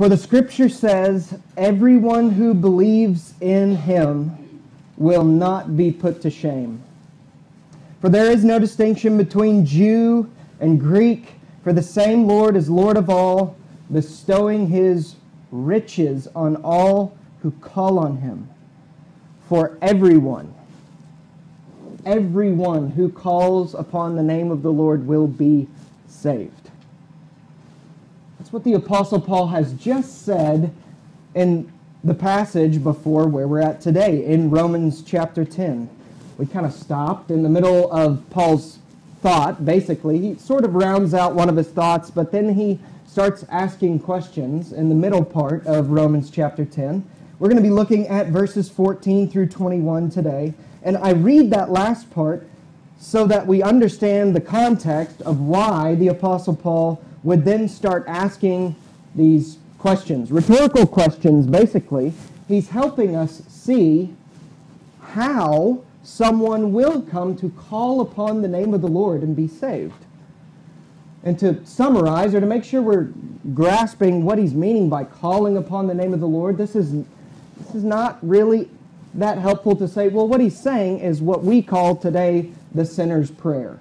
For the scripture says, Everyone who believes in him will not be put to shame. For there is no distinction between Jew and Greek, for the same Lord is Lord of all, bestowing his riches on all who call on him. For everyone, everyone who calls upon the name of the Lord will be saved. That's what the Apostle Paul has just said in the passage before where we're at today in Romans chapter 10. We kind of stopped in the middle of Paul's thought, basically. He sort of rounds out one of his thoughts, but then he starts asking questions in the middle part of Romans chapter 10. We're going to be looking at verses 14 through 21 today. And I read that last part so that we understand the context of why the Apostle Paul would then start asking these questions, rhetorical questions, basically. He's helping us see how someone will come to call upon the name of the Lord and be saved. And to summarize, or to make sure we're grasping what he's meaning by calling upon the name of the Lord, this is, this is not really that helpful to say, well, what he's saying is what we call today the sinner's prayer.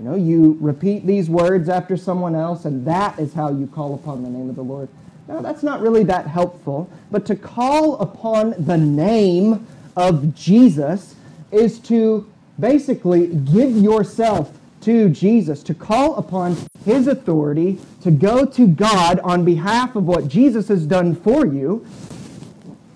You know, you repeat these words after someone else, and that is how you call upon the name of the Lord. No, that's not really that helpful. But to call upon the name of Jesus is to basically give yourself to Jesus, to call upon his authority, to go to God on behalf of what Jesus has done for you.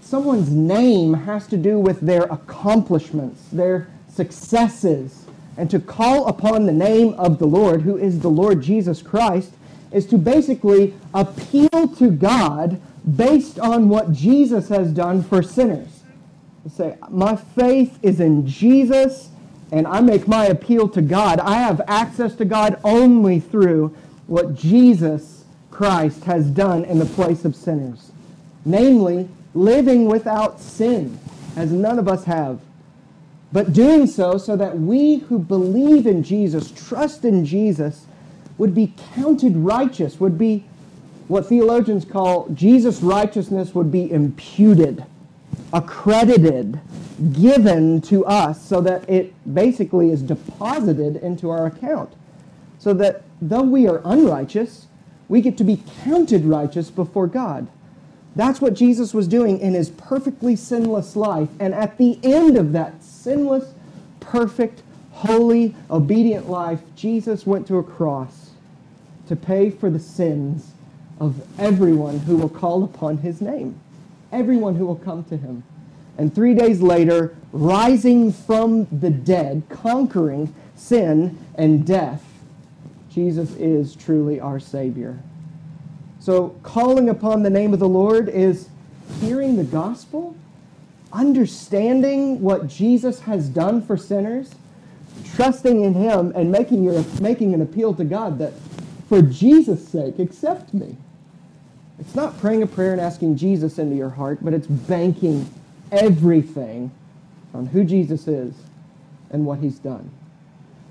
Someone's name has to do with their accomplishments, their successes, and to call upon the name of the Lord, who is the Lord Jesus Christ, is to basically appeal to God based on what Jesus has done for sinners. Say, my faith is in Jesus, and I make my appeal to God. I have access to God only through what Jesus Christ has done in the place of sinners. Namely, living without sin, as none of us have but doing so so that we who believe in Jesus, trust in Jesus, would be counted righteous, would be what theologians call Jesus' righteousness would be imputed, accredited, given to us so that it basically is deposited into our account. So that though we are unrighteous, we get to be counted righteous before God. That's what Jesus was doing in his perfectly sinless life. And at the end of that sinless, perfect, holy, obedient life, Jesus went to a cross to pay for the sins of everyone who will call upon his name, everyone who will come to him. And three days later, rising from the dead, conquering sin and death, Jesus is truly our Savior. So, calling upon the name of the Lord is hearing the gospel understanding what Jesus has done for sinners, trusting in him, and making, your, making an appeal to God that, for Jesus' sake, accept me. It's not praying a prayer and asking Jesus into your heart, but it's banking everything on who Jesus is and what he's done.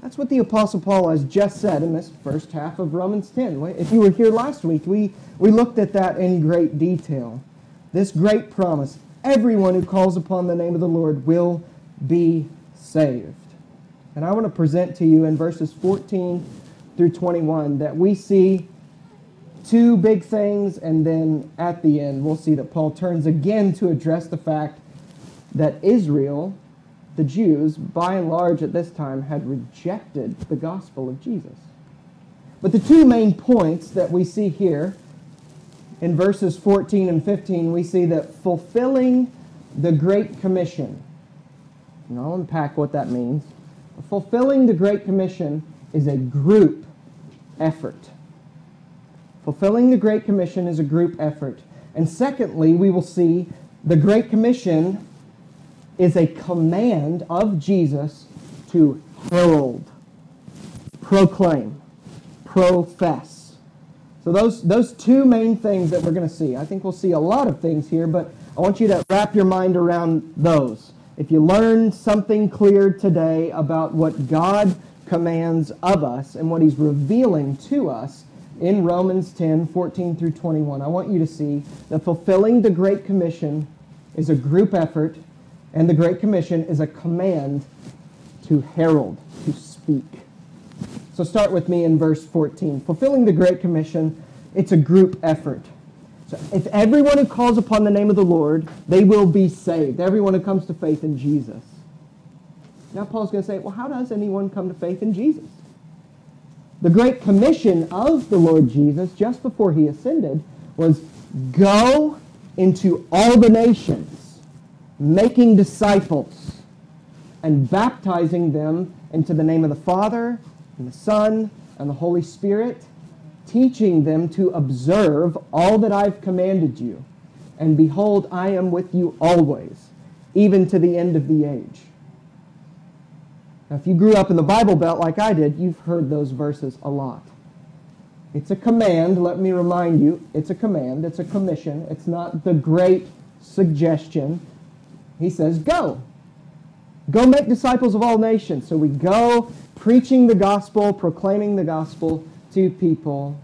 That's what the Apostle Paul has just said in this first half of Romans 10. If you were here last week, we, we looked at that in great detail. This great promise everyone who calls upon the name of the Lord will be saved. And I want to present to you in verses 14 through 21 that we see two big things, and then at the end, we'll see that Paul turns again to address the fact that Israel, the Jews, by and large at this time, had rejected the gospel of Jesus. But the two main points that we see here in verses 14 and 15, we see that fulfilling the Great Commission, and I'll unpack what that means. Fulfilling the Great Commission is a group effort. Fulfilling the Great Commission is a group effort. And secondly, we will see the Great Commission is a command of Jesus to herald, proclaim, profess. So those, those two main things that we're going to see. I think we'll see a lot of things here, but I want you to wrap your mind around those. If you learn something clear today about what God commands of us and what he's revealing to us in Romans 10 14 through 21, I want you to see that fulfilling the Great Commission is a group effort, and the Great Commission is a command to herald, to speak. So start with me in verse 14. Fulfilling the Great Commission, it's a group effort. So if everyone who calls upon the name of the Lord, they will be saved. Everyone who comes to faith in Jesus. Now Paul's going to say, well, how does anyone come to faith in Jesus? The great commission of the Lord Jesus just before he ascended was go into all the nations, making disciples and baptizing them into the name of the Father and the Son and the Holy Spirit, teaching them to observe all that I've commanded you. And behold, I am with you always, even to the end of the age. Now, if you grew up in the Bible Belt like I did, you've heard those verses a lot. It's a command, let me remind you, it's a command, it's a commission, it's not the great suggestion. He says, Go. Go make disciples of all nations. So we go preaching the gospel, proclaiming the gospel to people,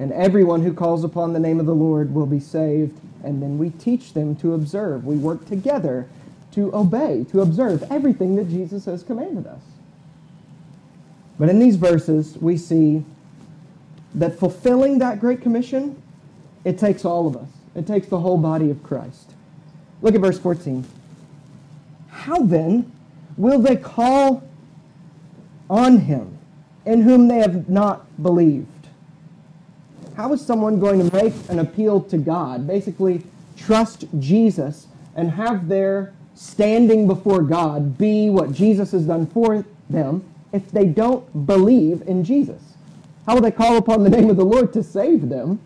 and everyone who calls upon the name of the Lord will be saved. And then we teach them to observe. We work together to obey, to observe everything that Jesus has commanded us. But in these verses, we see that fulfilling that great commission, it takes all of us. It takes the whole body of Christ. Look at verse 14. How then will they call on him in whom they have not believed? How is someone going to make an appeal to God, basically trust Jesus, and have their standing before God be what Jesus has done for them if they don't believe in Jesus? How will they call upon the name of the Lord to save them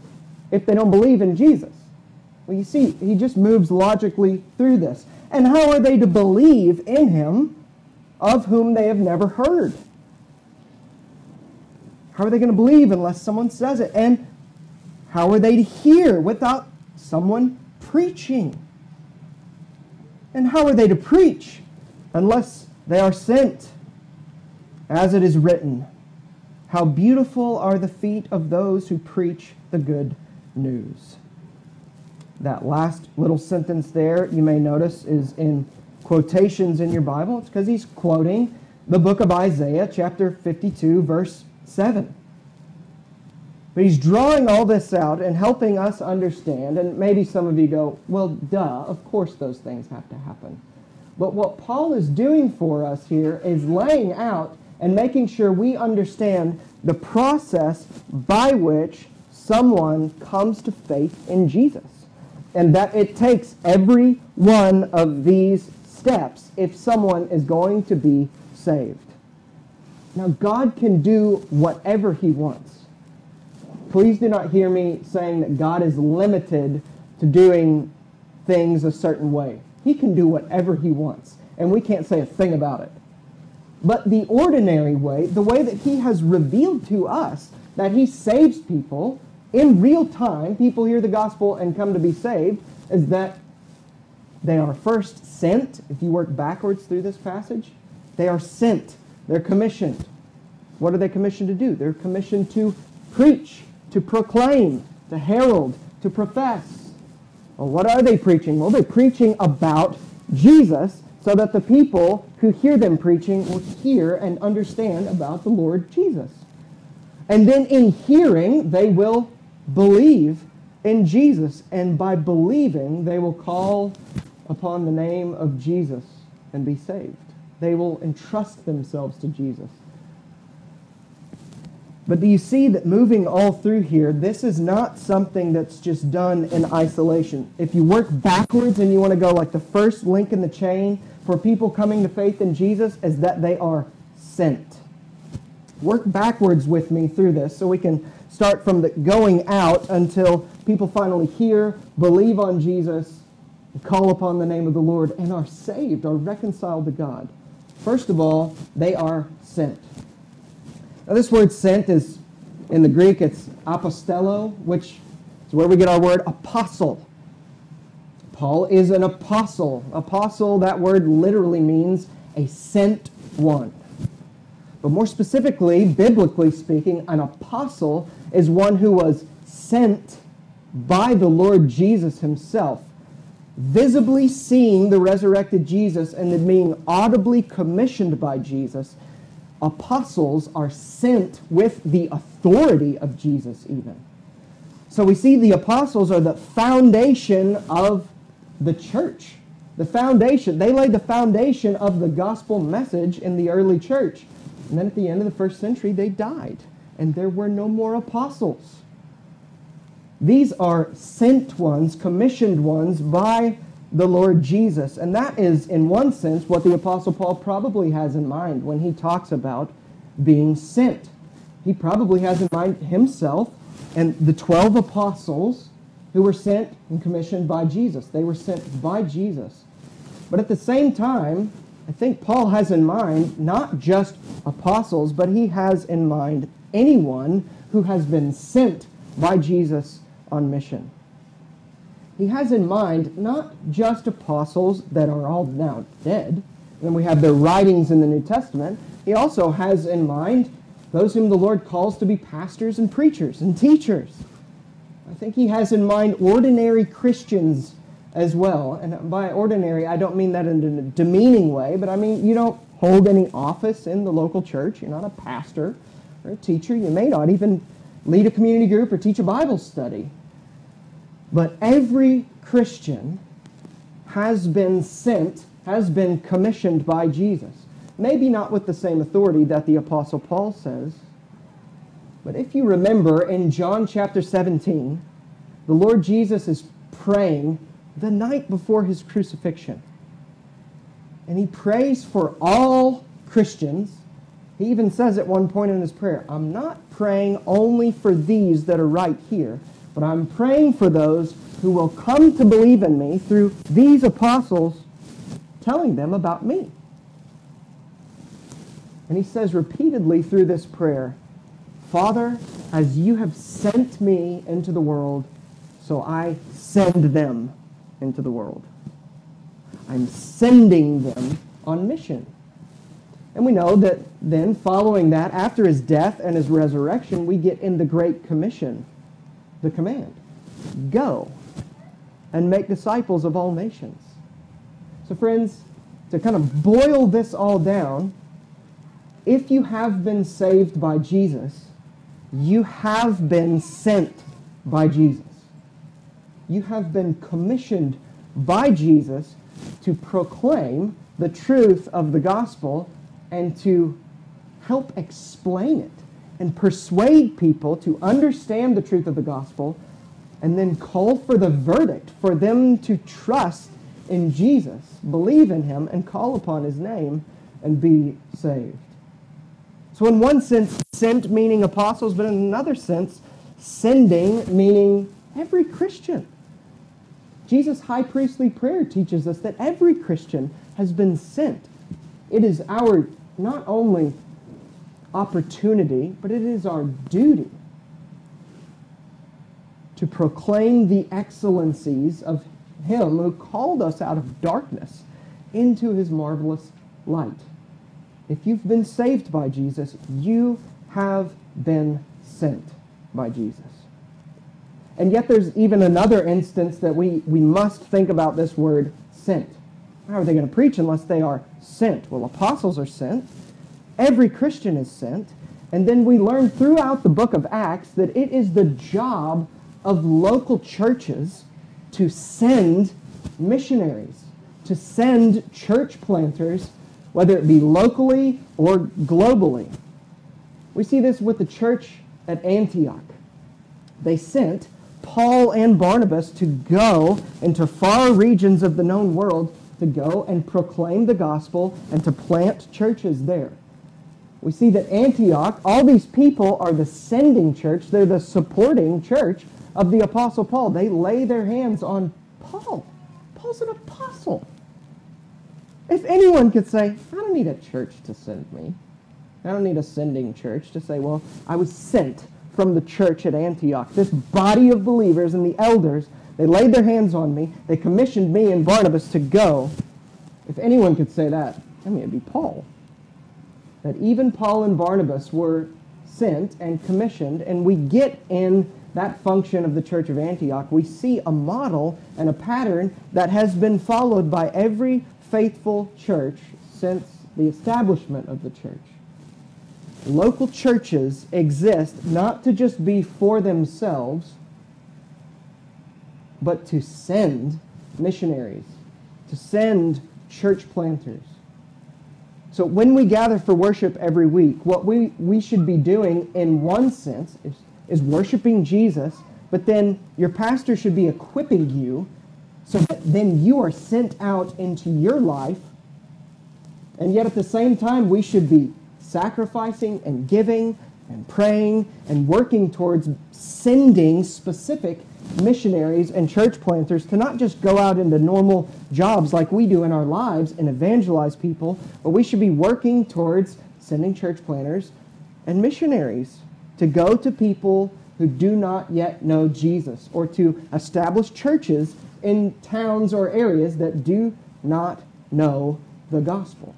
if they don't believe in Jesus? Well, you see, he just moves logically through this. And how are they to believe in him of whom they have never heard? How are they going to believe unless someone says it? And how are they to hear without someone preaching? And how are they to preach unless they are sent? As it is written, how beautiful are the feet of those who preach the good news. That last little sentence there, you may notice, is in quotations in your Bible. It's because he's quoting the book of Isaiah, chapter 52, verse 7. But he's drawing all this out and helping us understand, and maybe some of you go, well, duh, of course those things have to happen. But what Paul is doing for us here is laying out and making sure we understand the process by which someone comes to faith in Jesus. And that it takes every one of these steps if someone is going to be saved. Now, God can do whatever he wants. Please do not hear me saying that God is limited to doing things a certain way. He can do whatever he wants, and we can't say a thing about it. But the ordinary way, the way that he has revealed to us that he saves people in real time, people hear the gospel and come to be saved, is that they are first sent. If you work backwards through this passage, they are sent. They're commissioned. What are they commissioned to do? They're commissioned to preach, to proclaim, to herald, to profess. Well, what are they preaching? Well, they're preaching about Jesus so that the people who hear them preaching will hear and understand about the Lord Jesus. And then in hearing, they will believe in Jesus. And by believing, they will call upon the name of Jesus and be saved. They will entrust themselves to Jesus. But do you see that moving all through here, this is not something that's just done in isolation. If you work backwards and you want to go like the first link in the chain, for people coming to faith in Jesus is that they are sent. Work backwards with me through this so we can start from the going out until people finally hear, believe on Jesus, call upon the name of the Lord, and are saved, are reconciled to God. First of all, they are sent. Now, this word sent is in the Greek, it's apostello, which is where we get our word apostle. Paul is an apostle. Apostle, that word literally means a sent one. But more specifically, biblically speaking, an apostle is one who was sent by the Lord Jesus himself, visibly seeing the resurrected Jesus and being audibly commissioned by Jesus. Apostles are sent with the authority of Jesus, even. So we see the apostles are the foundation of the church. The foundation. They laid the foundation of the gospel message in the early church. And then at the end of the first century, they died, and there were no more apostles. These are sent ones, commissioned ones by the Lord Jesus. And that is, in one sense, what the Apostle Paul probably has in mind when he talks about being sent. He probably has in mind himself and the 12 apostles who were sent and commissioned by Jesus. They were sent by Jesus. But at the same time, I think Paul has in mind not just apostles, but he has in mind anyone who has been sent by Jesus on mission. He has in mind not just apostles that are all now dead, and we have their writings in the New Testament. He also has in mind those whom the Lord calls to be pastors and preachers and teachers. I think he has in mind ordinary Christians as well. And by ordinary, I don't mean that in a demeaning way, but I mean you don't hold any office in the local church. You're not a pastor or a teacher. You may not even lead a community group or teach a Bible study. But every Christian has been sent, has been commissioned by Jesus. Maybe not with the same authority that the Apostle Paul says. But if you remember in John chapter 17, the Lord Jesus is praying the night before his crucifixion. And he prays for all Christians. He even says at one point in his prayer, I'm not praying only for these that are right here, but I'm praying for those who will come to believe in me through these apostles telling them about me. And he says repeatedly through this prayer, Father, as you have sent me into the world, so I send them into the world. I'm sending them on mission. And we know that then, following that, after his death and his resurrection, we get in the Great Commission the command go and make disciples of all nations. So, friends, to kind of boil this all down, if you have been saved by Jesus, you have been sent by Jesus. You have been commissioned by Jesus to proclaim the truth of the gospel and to help explain it and persuade people to understand the truth of the gospel and then call for the verdict for them to trust in Jesus, believe in him, and call upon his name and be saved. So, in one sense, sent meaning apostles, but in another sense, sending meaning every Christian. Jesus' high priestly prayer teaches us that every Christian has been sent. It is our not only opportunity, but it is our duty to proclaim the excellencies of Him who called us out of darkness into His marvelous light. If you've been saved by Jesus, you have been sent by Jesus. And yet there's even another instance that we, we must think about this word sent. How are they going to preach unless they are sent? Well, apostles are sent. Every Christian is sent. And then we learn throughout the book of Acts that it is the job of local churches to send missionaries, to send church planters, whether it be locally or globally. We see this with the church at Antioch. They sent Paul and Barnabas to go into far regions of the known world to go and proclaim the gospel and to plant churches there. We see that Antioch, all these people are the sending church, they're the supporting church of the Apostle Paul. They lay their hands on Paul. Paul's an apostle. If anyone could say, I don't need a church to send me, I don't need a sending church to say, well, I was sent from the church at Antioch. This body of believers and the elders, they laid their hands on me. They commissioned me and Barnabas to go. If anyone could say that, I mean, it'd be Paul. That even Paul and Barnabas were sent and commissioned, and we get in that function of the church of Antioch, we see a model and a pattern that has been followed by every faithful church since the establishment of the church. Local churches exist not to just be for themselves, but to send missionaries, to send church planters. So when we gather for worship every week, what we, we should be doing in one sense is, is worshiping Jesus, but then your pastor should be equipping you so that then you are sent out into your life. And yet at the same time, we should be sacrificing and giving and praying and working towards sending specific missionaries and church planters to not just go out into normal jobs like we do in our lives and evangelize people, but we should be working towards sending church planters and missionaries to go to people who do not yet know Jesus or to establish churches in towns or areas that do not know the gospel.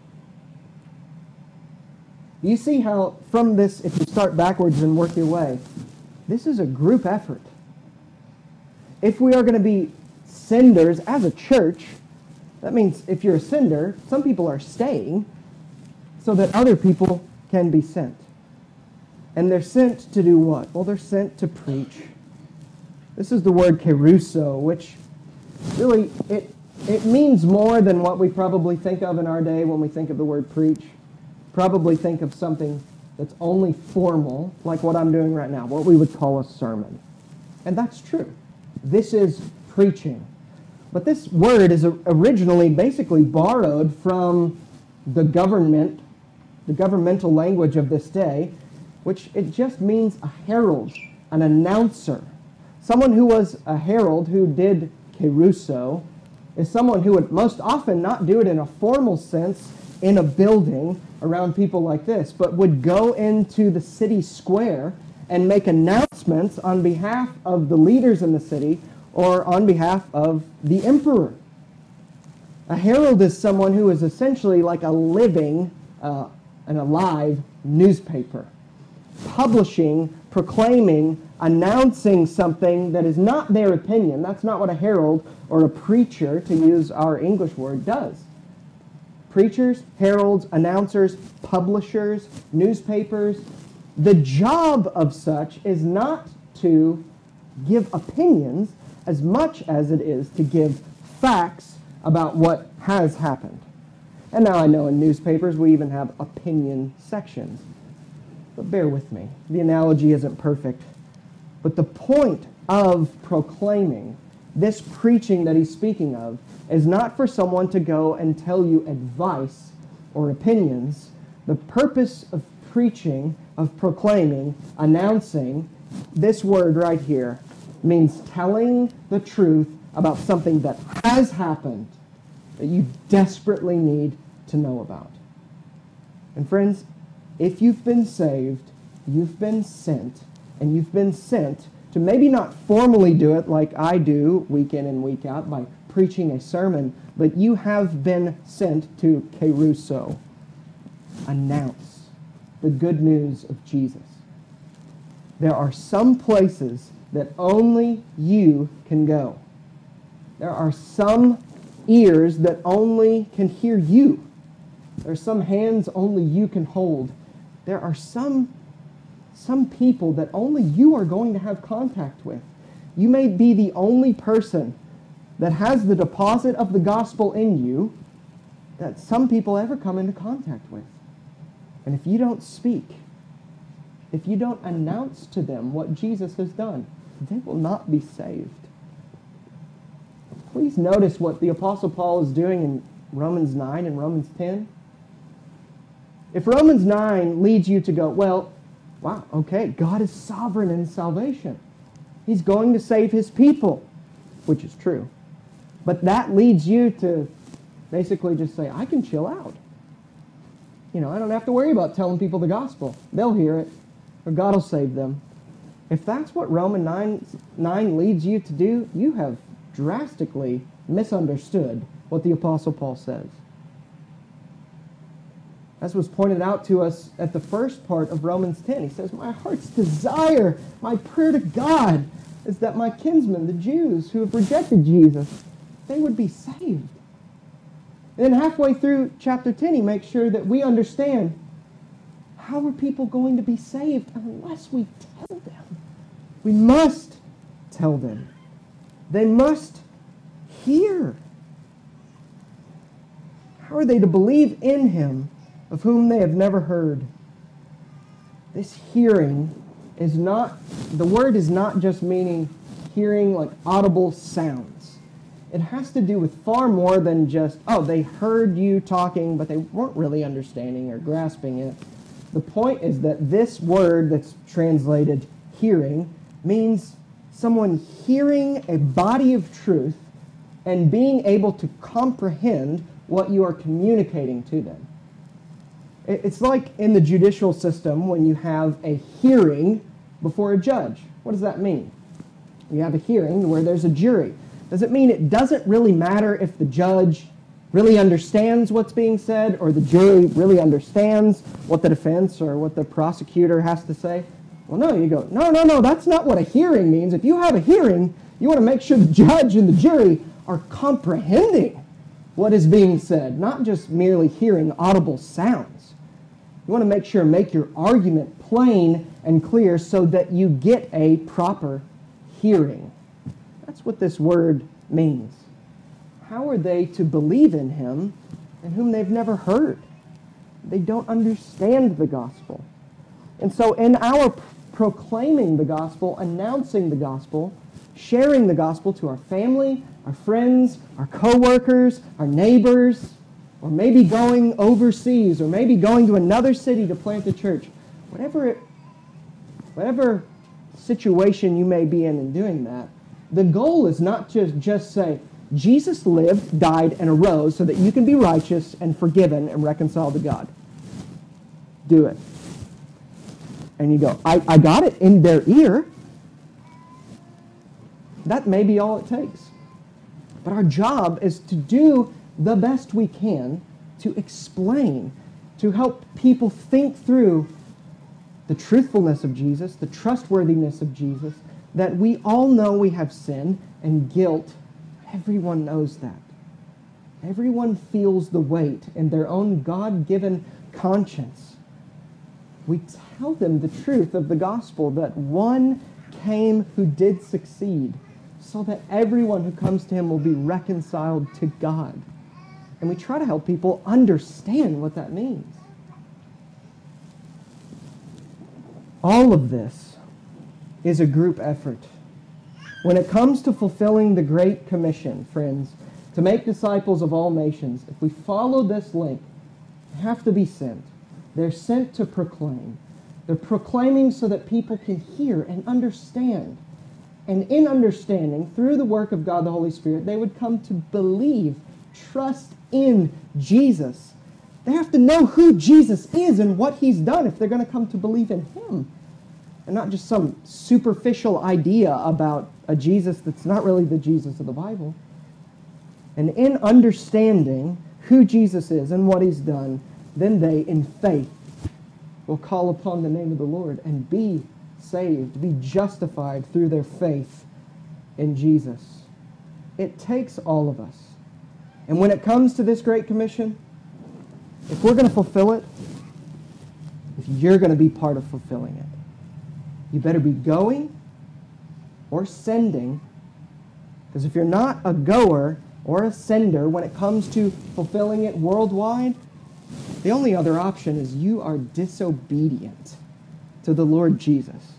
You see how, from this, if you start backwards and work your way, this is a group effort if we are going to be senders as a church, that means if you're a sender, some people are staying so that other people can be sent. And they're sent to do what? Well, they're sent to preach. This is the word kerusso, which really it it means more than what we probably think of in our day when we think of the word preach. Probably think of something that's only formal, like what I'm doing right now, what we would call a sermon. And that's true. This is preaching. But this word is originally basically borrowed from the government, the governmental language of this day, which it just means a herald, an announcer. Someone who was a herald who did kerusso is someone who would most often not do it in a formal sense in a building around people like this, but would go into the city square and make announcements on behalf of the leaders in the city or on behalf of the emperor. A herald is someone who is essentially like a living uh, and alive newspaper, publishing, proclaiming, announcing something that is not their opinion. That's not what a herald or a preacher, to use our English word, does. Preachers, heralds, announcers, publishers, newspapers, the job of such is not to give opinions as much as it is to give facts about what has happened. And now I know in newspapers we even have opinion sections. But bear with me. The analogy isn't perfect. But the point of proclaiming this preaching that he's speaking of is not for someone to go and tell you advice or opinions. The purpose of preaching, of proclaiming, announcing, this word right here means telling the truth about something that has happened that you desperately need to know about. And friends, if you've been saved, you've been sent, and you've been sent to maybe not formally do it like I do week in and week out by preaching a sermon, but you have been sent to kerusso. announce the good news of Jesus. There are some places that only you can go. There are some ears that only can hear you. There are some hands only you can hold. There are some, some people that only you are going to have contact with. You may be the only person that has the deposit of the gospel in you that some people ever come into contact with. And if you don't speak, if you don't announce to them what Jesus has done, they will not be saved. Please notice what the Apostle Paul is doing in Romans 9 and Romans 10. If Romans 9 leads you to go, well, wow, okay, God is sovereign in salvation. He's going to save his people, which is true. But that leads you to basically just say, I can chill out. You know, I don't have to worry about telling people the gospel. They'll hear it, or God will save them. If that's what Romans 9, 9 leads you to do, you have drastically misunderstood what the Apostle Paul says. As was pointed out to us at the first part of Romans 10, he says, My heart's desire, my prayer to God, is that my kinsmen, the Jews who have rejected Jesus, they would be saved. And then halfway through chapter 10, he makes sure that we understand how are people going to be saved unless we tell them? We must tell them. They must hear. How are they to believe in him of whom they have never heard? This hearing is not, the word is not just meaning hearing like audible sounds. It has to do with far more than just, oh, they heard you talking, but they weren't really understanding or grasping it. The point is that this word that's translated hearing means someone hearing a body of truth and being able to comprehend what you are communicating to them. It's like in the judicial system when you have a hearing before a judge. What does that mean? You have a hearing where there's a jury. Does it mean it doesn't really matter if the judge really understands what's being said or the jury really understands what the defense or what the prosecutor has to say? Well, no, you go, no, no, no, that's not what a hearing means. If you have a hearing, you want to make sure the judge and the jury are comprehending what is being said, not just merely hearing audible sounds. You want to make sure, make your argument plain and clear so that you get a proper hearing. That's what this word means. How are they to believe in him in whom they've never heard? They don't understand the gospel. And so, in our proclaiming the gospel, announcing the gospel, sharing the gospel to our family, our friends, our coworkers, our neighbors, or maybe going overseas, or maybe going to another city to plant a church, whatever, it, whatever situation you may be in in doing that, the goal is not just just say, Jesus lived, died, and arose so that you can be righteous and forgiven and reconciled to God. Do it. And you go, I, I got it in their ear. That may be all it takes. But our job is to do the best we can to explain, to help people think through the truthfulness of Jesus, the trustworthiness of Jesus, that we all know we have sin and guilt. Everyone knows that. Everyone feels the weight in their own God given conscience. We tell them the truth of the gospel that one came who did succeed so that everyone who comes to him will be reconciled to God. And we try to help people understand what that means. All of this is a group effort. When it comes to fulfilling the Great Commission, friends, to make disciples of all nations, if we follow this link, they have to be sent. They're sent to proclaim. They're proclaiming so that people can hear and understand and in understanding, through the work of God the Holy Spirit, they would come to believe, trust in Jesus. They have to know who Jesus is and what he's done if they're going to come to believe in him. And not just some superficial idea about a Jesus that's not really the Jesus of the Bible. And in understanding who Jesus is and what he's done, then they, in faith, will call upon the name of the Lord and be saved, be justified through their faith in Jesus. It takes all of us. And when it comes to this Great Commission, if we're going to fulfill it, if you're going to be part of fulfilling it, you better be going or sending. Because if you're not a goer or a sender when it comes to fulfilling it worldwide, the only other option is you are disobedient to the Lord Jesus.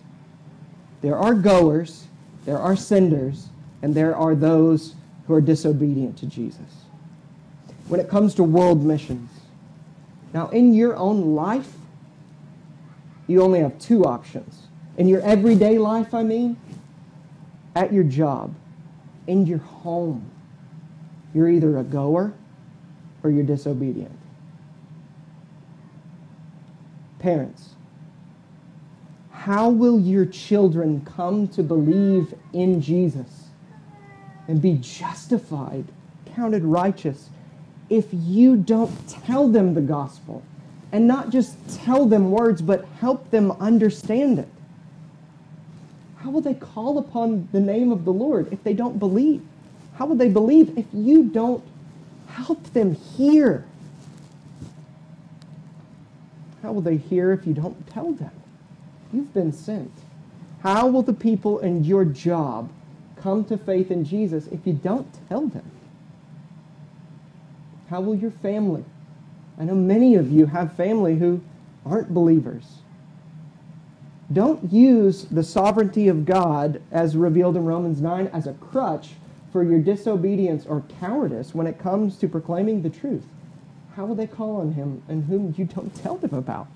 There are goers, there are senders, and there are those who are disobedient to Jesus. When it comes to world missions, now in your own life, you only have two options. In your everyday life, I mean, at your job, in your home, you're either a goer or you're disobedient. Parents, how will your children come to believe in Jesus and be justified, counted righteous, if you don't tell them the gospel? and not just tell them words, but help them understand it. Will they call upon the name of the Lord if they don't believe? How will they believe if you don't help them hear? How will they hear if you don't tell them? You've been sent. How will the people in your job come to faith in Jesus if you don't tell them? How will your family? I know many of you have family who aren't believers. Don't use the sovereignty of God as revealed in Romans 9 as a crutch for your disobedience or cowardice when it comes to proclaiming the truth. How will they call on him and whom you don't tell them about?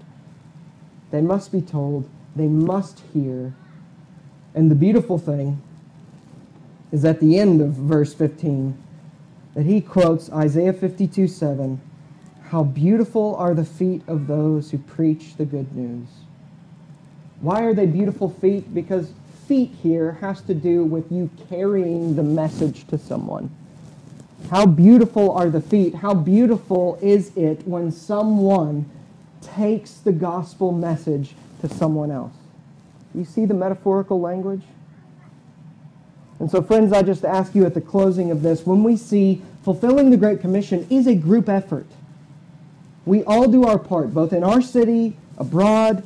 They must be told, they must hear. And the beautiful thing is at the end of verse 15 that he quotes Isaiah 52 7 How beautiful are the feet of those who preach the good news. Why are they beautiful feet? Because feet here has to do with you carrying the message to someone. How beautiful are the feet? How beautiful is it when someone takes the gospel message to someone else? You see the metaphorical language? And so, friends, I just ask you at the closing of this when we see fulfilling the Great Commission is a group effort, we all do our part, both in our city, abroad,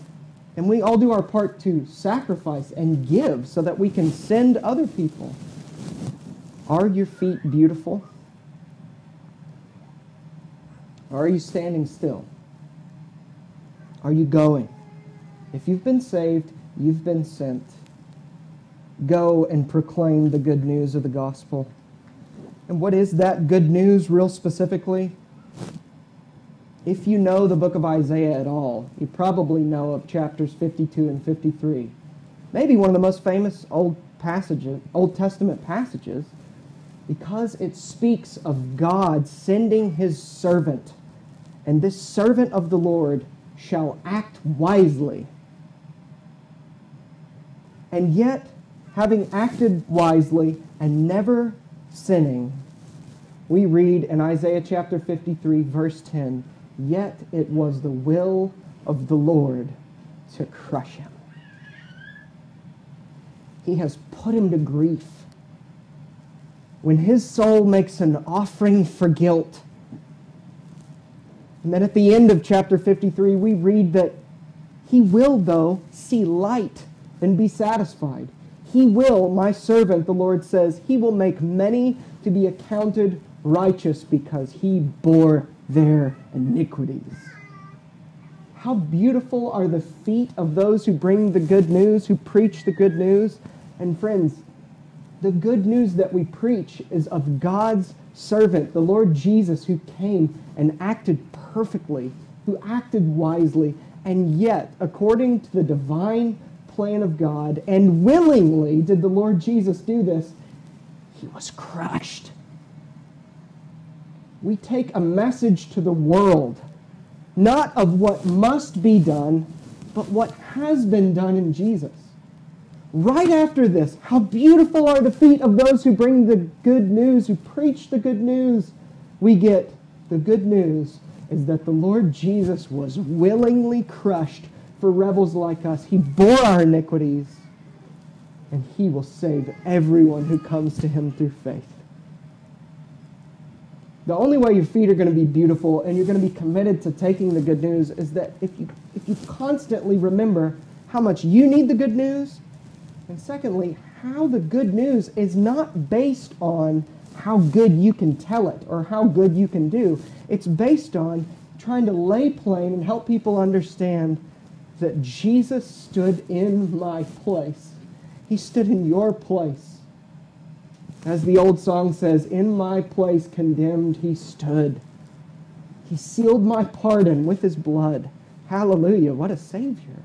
and we all do our part to sacrifice and give so that we can send other people. Are your feet beautiful? Are you standing still? Are you going? If you've been saved, you've been sent. Go and proclaim the good news of the gospel. And what is that good news, real specifically? If you know the book of Isaiah at all, you probably know of chapters 52 and 53. Maybe one of the most famous Old passages, Old Testament passages, because it speaks of God sending his servant. And this servant of the Lord shall act wisely. And yet, having acted wisely and never sinning, we read in Isaiah chapter 53, verse 10 Yet it was the will of the Lord to crush him. He has put him to grief. When his soul makes an offering for guilt, and then at the end of chapter 53, we read that he will, though, see light and be satisfied. He will, my servant, the Lord says, he will make many to be accounted righteous because he bore their iniquities. How beautiful are the feet of those who bring the good news, who preach the good news. And friends, the good news that we preach is of God's servant, the Lord Jesus, who came and acted perfectly, who acted wisely, and yet, according to the divine plan of God, and willingly did the Lord Jesus do this, he was crushed we take a message to the world, not of what must be done, but what has been done in Jesus. Right after this, how beautiful are the feet of those who bring the good news, who preach the good news. We get the good news is that the Lord Jesus was willingly crushed for rebels like us. He bore our iniquities, and he will save everyone who comes to him through faith. The only way your feet are going to be beautiful and you're going to be committed to taking the good news is that if you, if you constantly remember how much you need the good news, and secondly, how the good news is not based on how good you can tell it or how good you can do. It's based on trying to lay plain and help people understand that Jesus stood in my place. He stood in your place. As the old song says, In my place condemned he stood. He sealed my pardon with his blood. Hallelujah. What a Savior.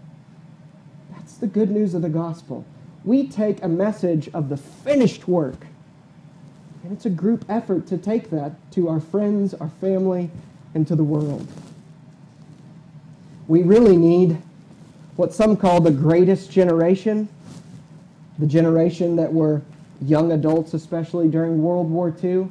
That's the good news of the gospel. We take a message of the finished work, and it's a group effort to take that to our friends, our family, and to the world. We really need what some call the greatest generation, the generation that were young adults, especially during World War II,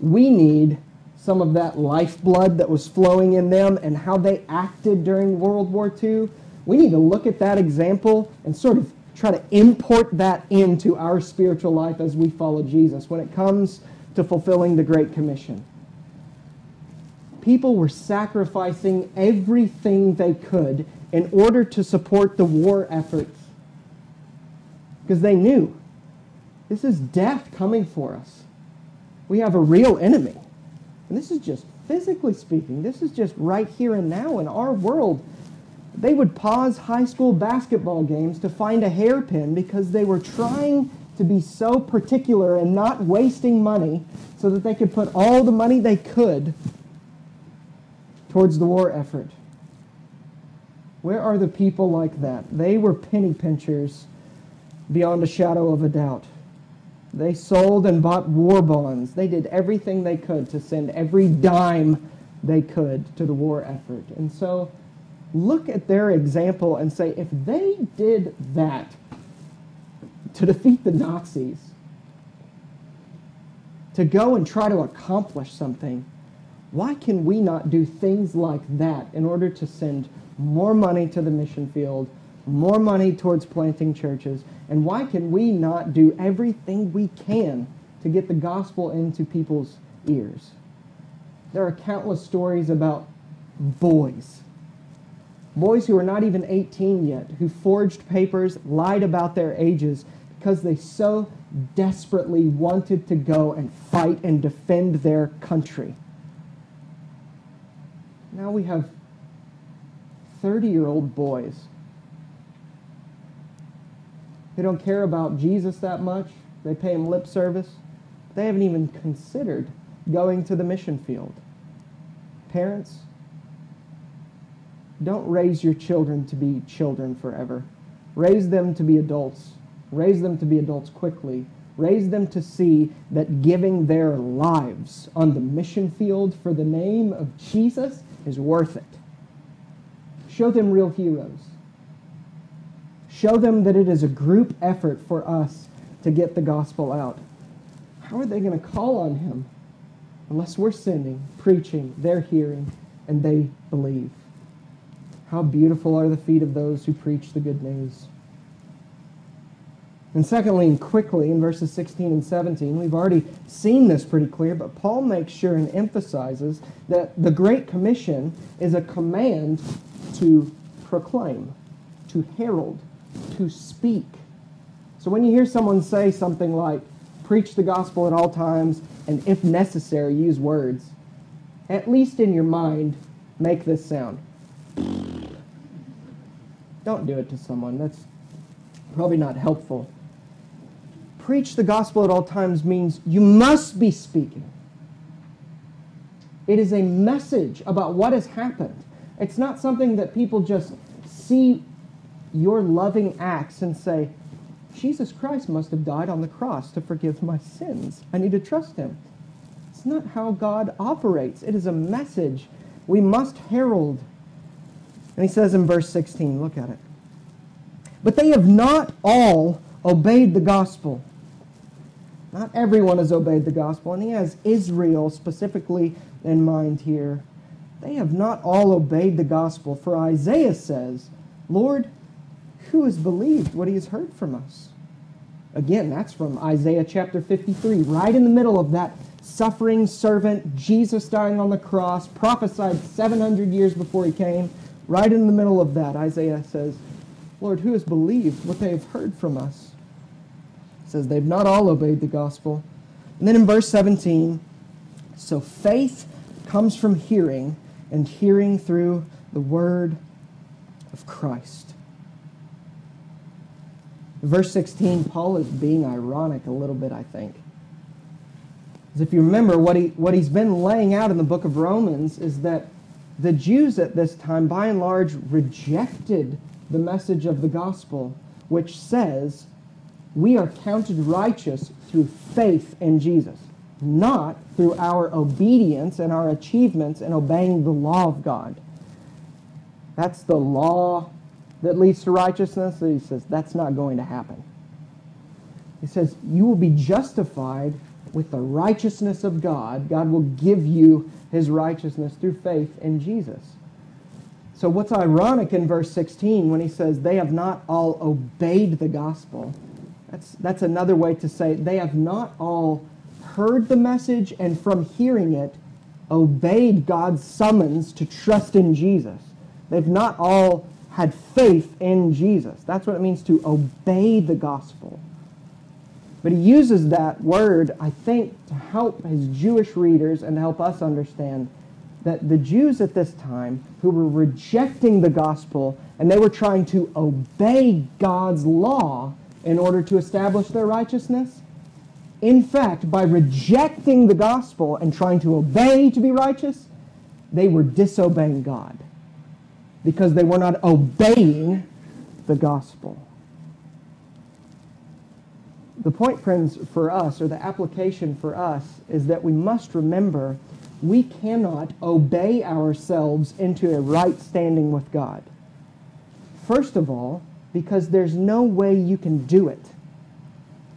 we need some of that lifeblood that was flowing in them and how they acted during World War II, we need to look at that example and sort of try to import that into our spiritual life as we follow Jesus when it comes to fulfilling the Great Commission. People were sacrificing everything they could in order to support the war efforts because they knew this is death coming for us. We have a real enemy. And this is just physically speaking, this is just right here and now in our world. They would pause high school basketball games to find a hairpin because they were trying to be so particular and not wasting money so that they could put all the money they could towards the war effort. Where are the people like that? They were penny pinchers beyond a shadow of a doubt. They sold and bought war bonds. They did everything they could to send every dime they could to the war effort. And so look at their example and say, if they did that to defeat the Nazis, to go and try to accomplish something, why can we not do things like that in order to send more money to the mission field, more money towards planting churches, and why can we not do everything we can to get the gospel into people's ears? There are countless stories about boys. Boys who are not even 18 yet, who forged papers, lied about their ages because they so desperately wanted to go and fight and defend their country. Now we have 30 year old boys they don't care about Jesus that much. They pay him lip service. They haven't even considered going to the mission field. Parents, don't raise your children to be children forever. Raise them to be adults. Raise them to be adults quickly. Raise them to see that giving their lives on the mission field for the name of Jesus is worth it. Show them real heroes. Show them that it is a group effort for us to get the gospel out. How are they going to call on him unless we're sending, preaching, they're hearing, and they believe? How beautiful are the feet of those who preach the good news. And secondly, and quickly, in verses 16 and 17, we've already seen this pretty clear, but Paul makes sure and emphasizes that the Great Commission is a command to proclaim, to herald, to speak. So when you hear someone say something like, preach the gospel at all times, and if necessary, use words, at least in your mind, make this sound. Don't do it to someone. That's probably not helpful. Preach the gospel at all times means you must be speaking. It is a message about what has happened. It's not something that people just see your loving acts and say, Jesus Christ must have died on the cross to forgive my sins. I need to trust him. It's not how God operates. It is a message we must herald. And he says in verse 16, look at it. But they have not all obeyed the gospel. Not everyone has obeyed the gospel, and he has Israel specifically in mind here. They have not all obeyed the gospel, for Isaiah says, Lord, who has believed what he has heard from us? Again, that's from Isaiah chapter 53, right in the middle of that suffering servant, Jesus dying on the cross, prophesied 700 years before he came. Right in the middle of that, Isaiah says, Lord, who has believed what they have heard from us? He says they've not all obeyed the gospel. And then in verse 17, so faith comes from hearing, and hearing through the word of Christ verse 16, Paul is being ironic a little bit, I think. Because if you remember, what, he, what he's been laying out in the book of Romans is that the Jews at this time, by and large, rejected the message of the gospel, which says, we are counted righteous through faith in Jesus, not through our obedience and our achievements in obeying the law of God. That's the law that leads to righteousness? He says, that's not going to happen. He says, you will be justified with the righteousness of God. God will give you his righteousness through faith in Jesus. So, what's ironic in verse 16 when he says, They have not all obeyed the gospel? That's, that's another way to say they have not all heard the message and from hearing it obeyed God's summons to trust in Jesus. They've not all had faith in Jesus. That's what it means to obey the gospel. But he uses that word, I think, to help his Jewish readers and help us understand that the Jews at this time who were rejecting the gospel and they were trying to obey God's law in order to establish their righteousness, in fact, by rejecting the gospel and trying to obey to be righteous, they were disobeying God because they were not obeying the gospel. The point, friends, for us, or the application for us, is that we must remember we cannot obey ourselves into a right standing with God. First of all, because there's no way you can do it.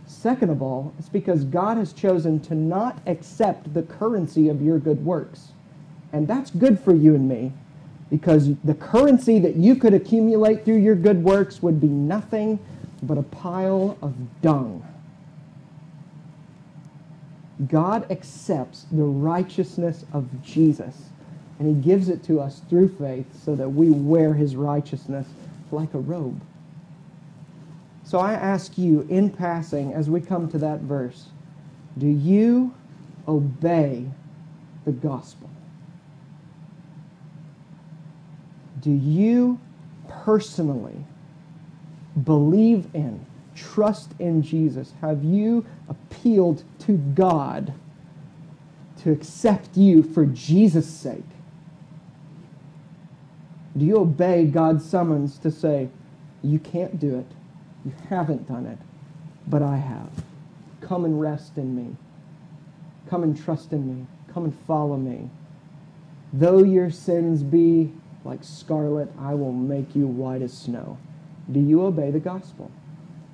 Second of all, it's because God has chosen to not accept the currency of your good works. And that's good for you and me because the currency that you could accumulate through your good works would be nothing but a pile of dung. God accepts the righteousness of Jesus, and he gives it to us through faith so that we wear his righteousness like a robe. So I ask you, in passing, as we come to that verse, do you obey the gospel? Do you personally believe in, trust in Jesus? Have you appealed to God to accept you for Jesus' sake? Do you obey God's summons to say, you can't do it? You haven't done it, but I have. Come and rest in me. Come and trust in me. Come and follow me. Though your sins be like scarlet, I will make you white as snow. Do you obey the gospel?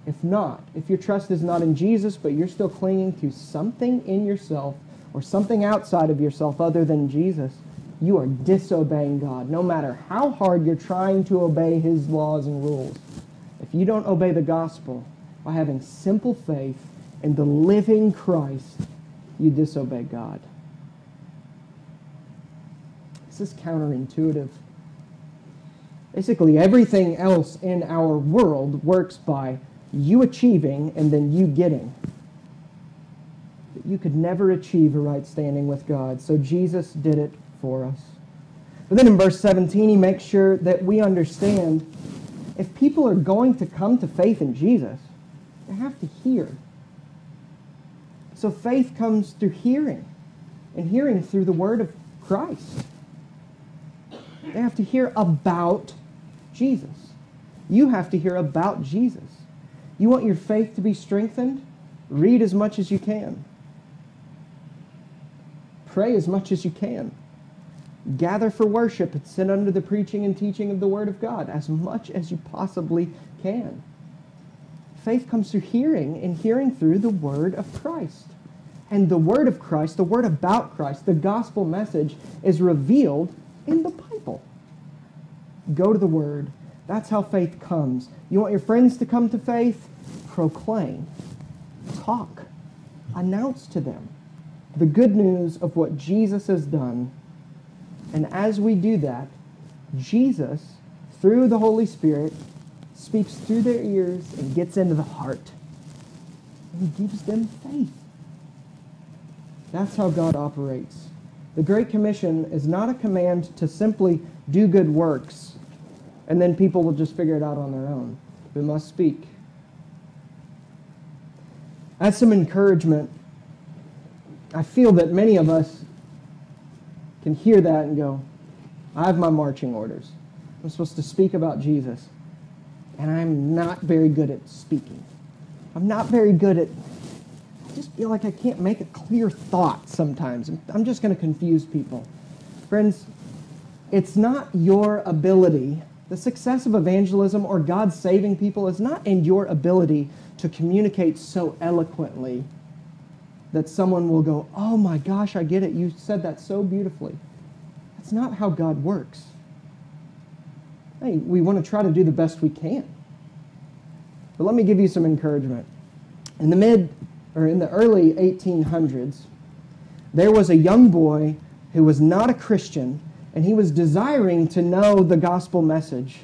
If not, if your trust is not in Jesus, but you're still clinging to something in yourself or something outside of yourself other than Jesus, you are disobeying God, no matter how hard you're trying to obey his laws and rules. If you don't obey the gospel by having simple faith in the living Christ, you disobey God. This is counterintuitive. Basically, everything else in our world works by you achieving and then you getting. But you could never achieve a right standing with God, so Jesus did it for us. But then in verse 17, he makes sure that we understand if people are going to come to faith in Jesus, they have to hear. So faith comes through hearing, and hearing through the word of Christ. They have to hear about Jesus. You have to hear about Jesus. You want your faith to be strengthened? Read as much as you can. Pray as much as you can gather for worship and sit under the preaching and teaching of the Word of God as much as you possibly can. Faith comes through hearing, and hearing through the Word of Christ. And the Word of Christ, the Word about Christ, the gospel message is revealed in the Bible. Go to the Word. That's how faith comes. You want your friends to come to faith? Proclaim, talk, announce to them the good news of what Jesus has done and as we do that, Jesus, through the Holy Spirit, speaks through their ears and gets into the heart. And he gives them faith. That's how God operates. The Great Commission is not a command to simply do good works and then people will just figure it out on their own. We must speak. As some encouragement, I feel that many of us can hear that and go, I have my marching orders. I'm supposed to speak about Jesus, and I'm not very good at speaking. I'm not very good at, I just feel like I can't make a clear thought sometimes. I'm just going to confuse people. Friends, it's not your ability. The success of evangelism or God saving people is not in your ability to communicate so eloquently that someone will go, Oh my gosh, I get it. You said that so beautifully. That's not how God works. Hey, we want to try to do the best we can. But let me give you some encouragement. In the mid or in the early 1800s, there was a young boy who was not a Christian and he was desiring to know the gospel message.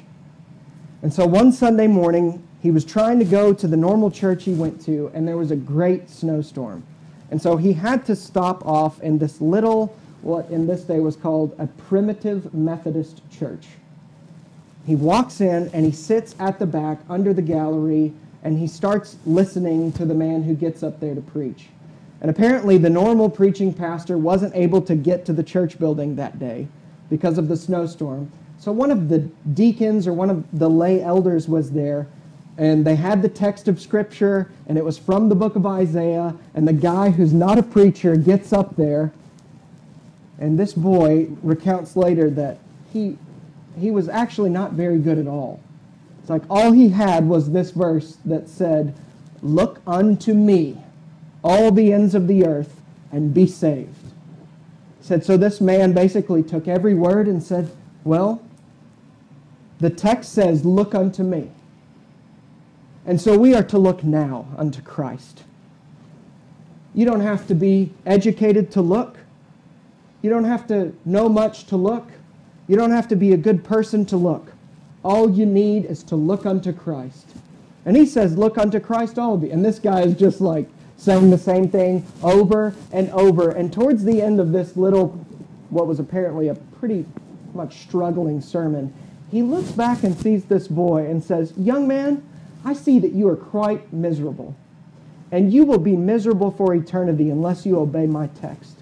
And so one Sunday morning, he was trying to go to the normal church he went to, and there was a great snowstorm. And so he had to stop off in this little, what in this day was called a primitive Methodist church. He walks in and he sits at the back under the gallery and he starts listening to the man who gets up there to preach. And apparently, the normal preaching pastor wasn't able to get to the church building that day because of the snowstorm. So, one of the deacons or one of the lay elders was there, and they had the text of Scripture, and it was from the book of Isaiah. And the guy who's not a preacher gets up there, and this boy recounts later that he, he was actually not very good at all. It's like all he had was this verse that said, Look unto me all the ends of the earth and be saved. Said, so this man basically took every word and said, well, the text says, look unto me. And so we are to look now unto Christ. You don't have to be educated to look. You don't have to know much to look. You don't have to be a good person to look. All you need is to look unto Christ. And he says, Look unto Christ, all of you. And this guy is just like, saying the same thing over and over. And towards the end of this little, what was apparently a pretty much struggling sermon, he looks back and sees this boy and says, Young man, I see that you are quite miserable, and you will be miserable for eternity unless you obey my text.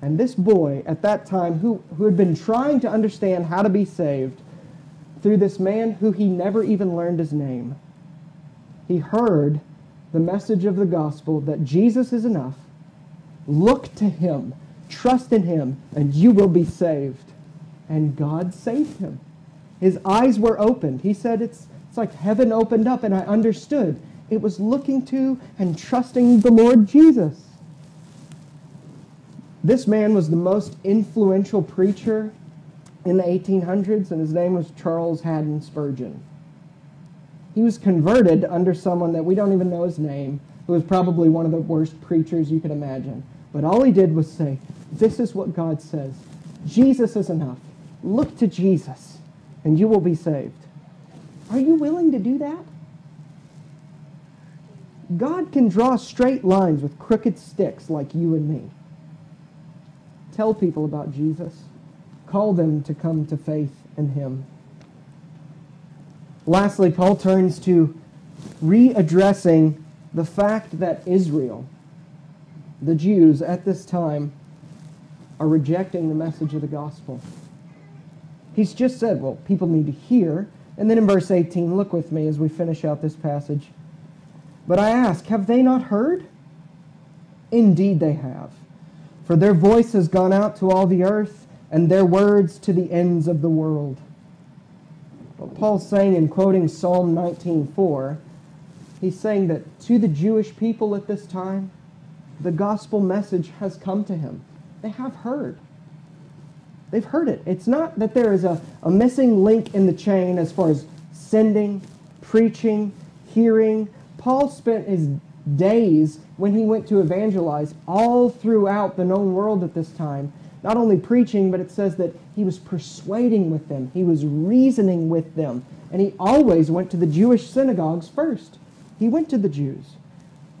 And this boy, at that time, who, who had been trying to understand how to be saved through this man who he never even learned his name, he heard the message of the gospel that Jesus is enough. Look to him, trust in him, and you will be saved. And God saved him. His eyes were opened. He said, It's, it's like heaven opened up, and I understood. It was looking to and trusting the Lord Jesus. This man was the most influential preacher in the 1800s, and his name was Charles Haddon Spurgeon. He was converted under someone that we don't even know his name, who was probably one of the worst preachers you could imagine. But all he did was say, This is what God says. Jesus is enough. Look to Jesus, and you will be saved. Are you willing to do that? God can draw straight lines with crooked sticks like you and me. Tell people about Jesus. Call them to come to faith in him. Lastly, Paul turns to readdressing the fact that Israel, the Jews at this time, are rejecting the message of the gospel. He's just said, well, people need to hear. And then in verse 18, look with me as we finish out this passage. But I ask, have they not heard? Indeed, they have. For their voice has gone out to all the earth, and their words to the ends of the world. What Paul's saying in quoting Psalm 19:4, he's saying that to the Jewish people at this time, the gospel message has come to him. They have heard. They've heard it. It's not that there is a, a missing link in the chain as far as sending, preaching, hearing. Paul spent his days when he went to evangelize all throughout the known world at this time not only preaching, but it says that he was persuading with them, he was reasoning with them. And he always went to the Jewish synagogues first. He went to the Jews.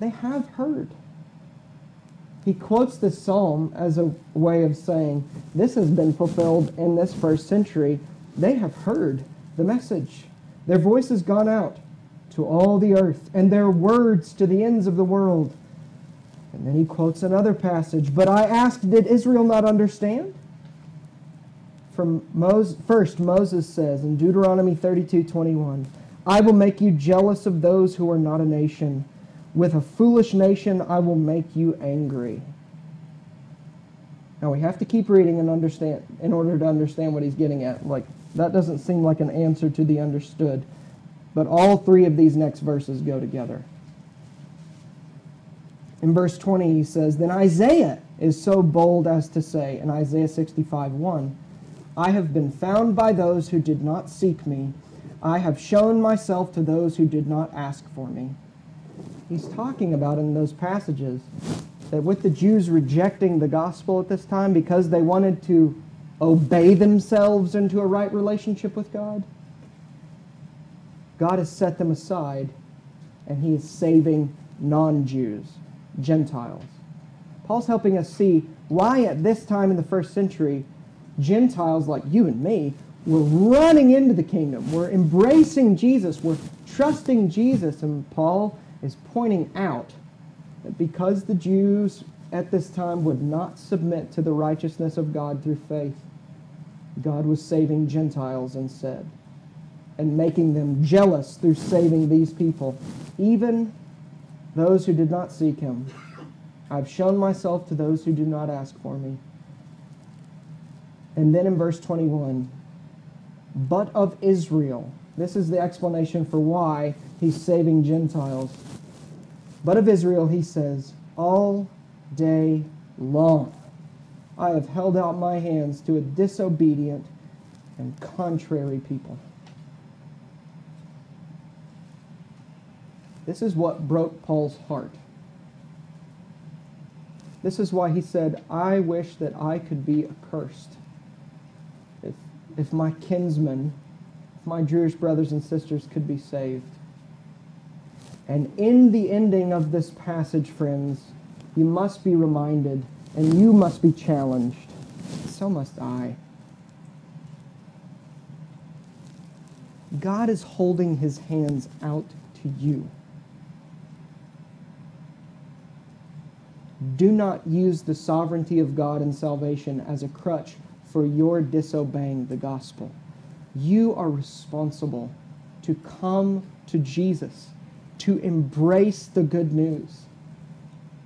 They have heard. He quotes this psalm as a way of saying, This has been fulfilled in this first century. They have heard the message. Their voice has gone out to all the earth, and their words to the ends of the world. And then he quotes another passage. But I ask, did Israel not understand? From Moses, first, Moses says in Deuteronomy 32 21, I will make you jealous of those who are not a nation. With a foolish nation, I will make you angry. Now we have to keep reading and understand in order to understand what he's getting at. Like that doesn't seem like an answer to the understood. But all three of these next verses go together. In verse 20, he says, Then Isaiah is so bold as to say, in Isaiah 65 1, I have been found by those who did not seek me. I have shown myself to those who did not ask for me. He's talking about in those passages that with the Jews rejecting the gospel at this time because they wanted to obey themselves into a right relationship with God, God has set them aside and he is saving non Jews, Gentiles. Paul's helping us see why at this time in the first century, Gentiles like you and me were running into the kingdom. We're embracing Jesus. We're trusting Jesus. And Paul is pointing out that because the Jews at this time would not submit to the righteousness of God through faith, God was saving Gentiles instead and making them jealous through saving these people, even those who did not seek him. I've shown myself to those who do not ask for me. And then in verse 21, but of Israel. This is the explanation for why he's saving Gentiles. But of Israel, he says, all day long I have held out my hands to a disobedient and contrary people. This is what broke Paul's heart. This is why he said, I wish that I could be accursed. If, if my kinsmen, if my Jewish brothers and sisters could be saved. And in the ending of this passage, friends, you must be reminded and you must be challenged. So must I. God is holding his hands out to you. Do not use the sovereignty of God and salvation as a crutch for your disobeying the gospel. You are responsible to come to Jesus, to embrace the good news,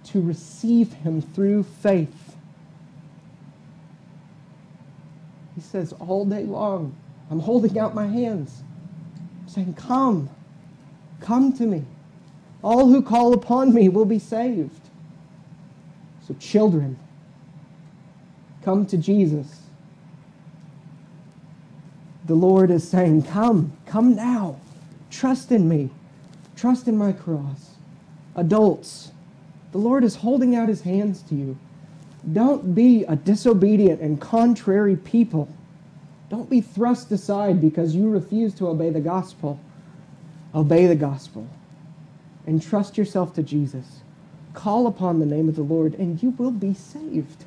to receive him through faith. He says all day long, I'm holding out my hands, saying, Come, come to me. All who call upon me will be saved. So, children, come to Jesus. The Lord is saying, Come, come now. Trust in me. Trust in my cross. Adults, the Lord is holding out his hands to you. Don't be a disobedient and contrary people. Don't be thrust aside because you refuse to obey the gospel. Obey the gospel and trust yourself to Jesus. Call upon the name of the Lord, and you will be saved.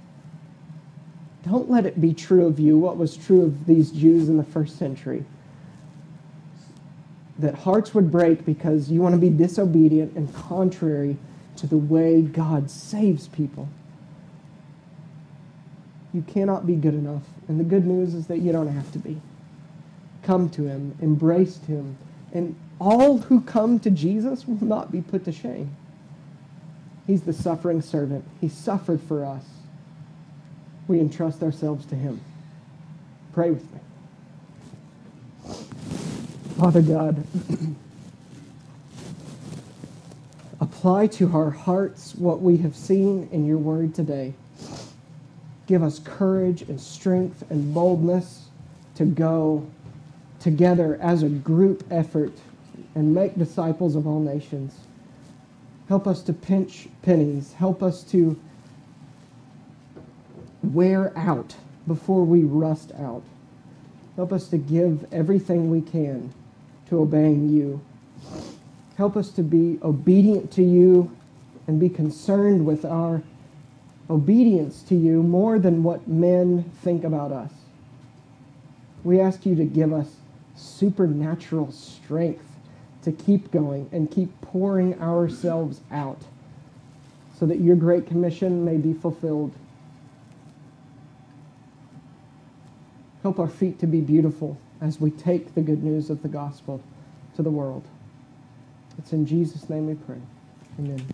Don't let it be true of you what was true of these Jews in the first century. That hearts would break because you want to be disobedient and contrary to the way God saves people. You cannot be good enough. And the good news is that you don't have to be. Come to Him, embrace Him, and all who come to Jesus will not be put to shame. He's the suffering servant. He suffered for us. We entrust ourselves to him. Pray with me. Father God, apply to our hearts what we have seen in your word today. Give us courage and strength and boldness to go together as a group effort and make disciples of all nations. Help us to pinch pennies. Help us to wear out before we rust out. Help us to give everything we can to obeying you. Help us to be obedient to you and be concerned with our obedience to you more than what men think about us. We ask you to give us supernatural strength to keep going and keep pouring ourselves out so that your great commission may be fulfilled. Help our feet to be beautiful as we take the good news of the gospel to the world. It's in Jesus' name we pray. Amen.